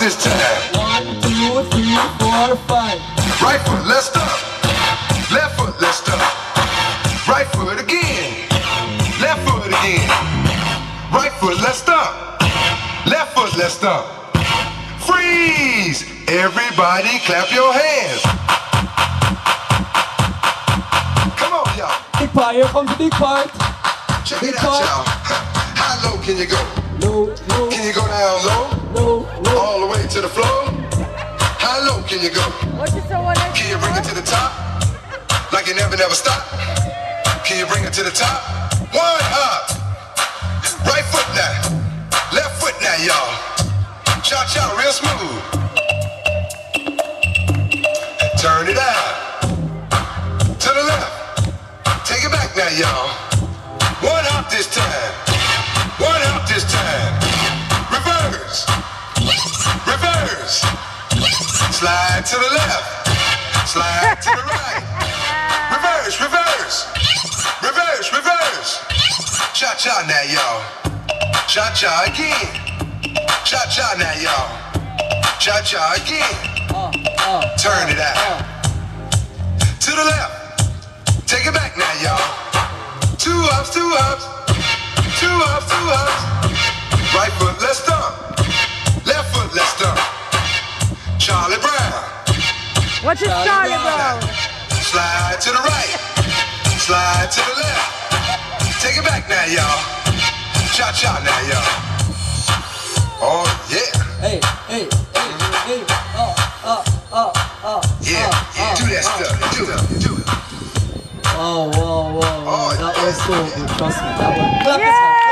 this time. One, two, three, four, five. Right foot, let's stop. Left foot, let's stop. Right foot again. Left foot again. Right foot, let's stop. Left foot, let's stop. Freeze! Everybody clap your hands. Come on, y'all. Big part, here comes the big part. Check it out, y'all. How low can you go? Low, low, Can you go down low. All the way to the floor? How low can you go? What you so wanna Can you bring it to the top? Like you never, never stop? Can you bring it to the top? One hop. Right foot now. Left foot now, y'all. Cha cha, real smooth. And Turn it out. To the left. Take it back now, y'all. Slide to the left. Slide to the right. Reverse, reverse. Reverse, reverse. Cha cha now, y'all. Cha cha again. Cha cha now, y'all. Cha cha again. Turn it out. To the left. Take it back now, y'all. Two ups, two ups. Two ups, two ups. Right foot, let's stomp. Charlie Brown. What is Charlie Charlie Brown. Brown? Slide to the right. Slide to the left. Take it back now, y'all. Cha cha now, y'all. Oh, yeah. Hey, hey, hey, hey. Uh, uh, uh, uh. Yeah, uh, yeah. Do that uh. stuff. Do it. Do it. Oh, whoa, whoa, whoa. Oh, that yeah. was so good. Trust me. That was. Clap Yeah!